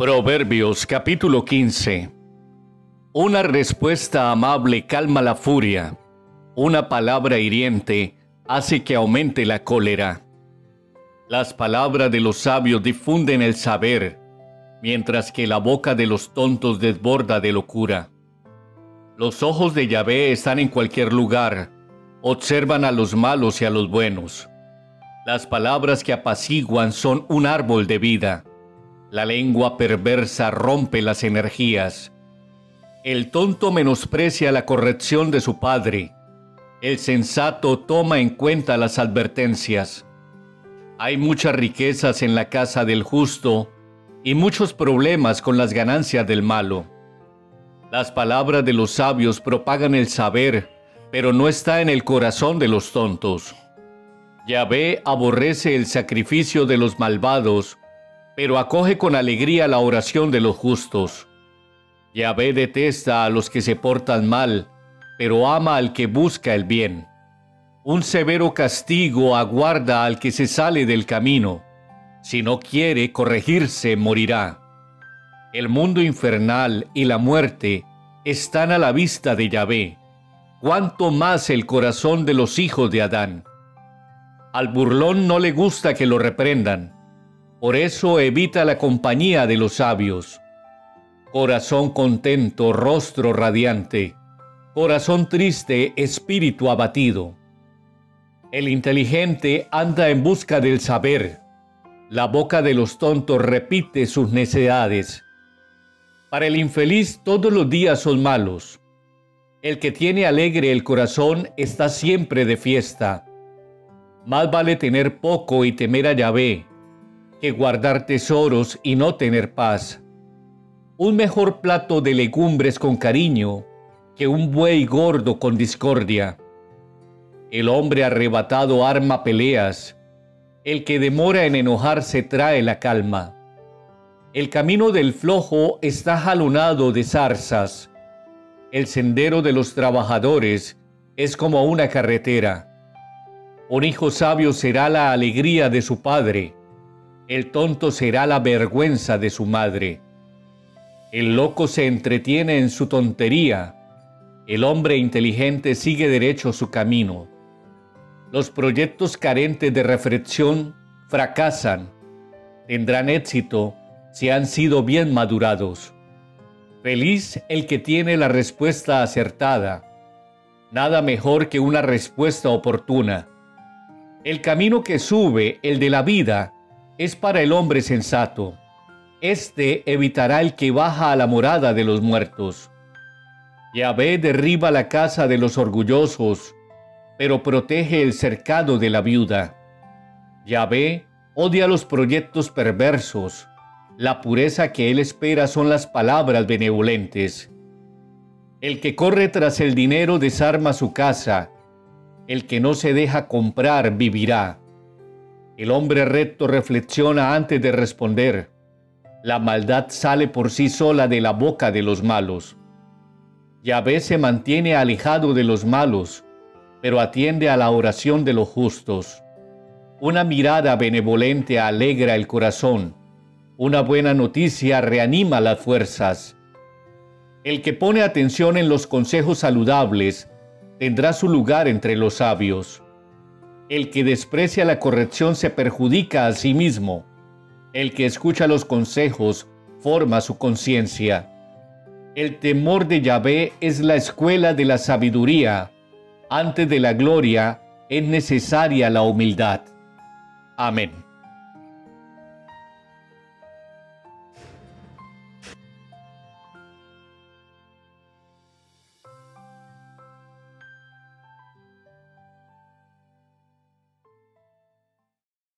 Proverbios capítulo 15 Una respuesta amable calma la furia, una palabra hiriente hace que aumente la cólera. Las palabras de los sabios difunden el saber, mientras que la boca de los tontos desborda de locura. Los ojos de Yahvé están en cualquier lugar, observan a los malos y a los buenos. Las palabras que apaciguan son un árbol de vida la lengua perversa rompe las energías. El tonto menosprecia la corrección de su padre. El sensato toma en cuenta las advertencias. Hay muchas riquezas en la casa del justo y muchos problemas con las ganancias del malo. Las palabras de los sabios propagan el saber, pero no está en el corazón de los tontos. Yahvé aborrece el sacrificio de los malvados pero acoge con alegría la oración de los justos. Yahvé detesta a los que se portan mal, pero ama al que busca el bien. Un severo castigo aguarda al que se sale del camino. Si no quiere corregirse, morirá. El mundo infernal y la muerte están a la vista de Yahvé. Cuanto más el corazón de los hijos de Adán. Al burlón no le gusta que lo reprendan por eso evita la compañía de los sabios. Corazón contento, rostro radiante. Corazón triste, espíritu abatido. El inteligente anda en busca del saber. La boca de los tontos repite sus necedades. Para el infeliz todos los días son malos. El que tiene alegre el corazón está siempre de fiesta. Más vale tener poco y temer a Yahvé que guardar tesoros y no tener paz. Un mejor plato de legumbres con cariño que un buey gordo con discordia. El hombre arrebatado arma peleas. El que demora en enojarse trae la calma. El camino del flojo está jalonado de zarzas. El sendero de los trabajadores es como una carretera. Un hijo sabio será la alegría de su padre el tonto será la vergüenza de su madre. El loco se entretiene en su tontería, el hombre inteligente sigue derecho su camino. Los proyectos carentes de reflexión fracasan, tendrán éxito si han sido bien madurados. Feliz el que tiene la respuesta acertada. Nada mejor que una respuesta oportuna. El camino que sube, el de la vida, es para el hombre sensato. Este evitará el que baja a la morada de los muertos. Yahvé derriba la casa de los orgullosos, pero protege el cercado de la viuda. Yahvé odia los proyectos perversos. La pureza que él espera son las palabras benevolentes. El que corre tras el dinero desarma su casa. El que no se deja comprar vivirá. El hombre recto reflexiona antes de responder. La maldad sale por sí sola de la boca de los malos. Yahvé se mantiene alejado de los malos, pero atiende a la oración de los justos. Una mirada benevolente alegra el corazón. Una buena noticia reanima las fuerzas. El que pone atención en los consejos saludables tendrá su lugar entre los sabios. El que desprecia la corrección se perjudica a sí mismo. El que escucha los consejos forma su conciencia. El temor de Yahvé es la escuela de la sabiduría. Antes de la gloria es necesaria la humildad. Amén.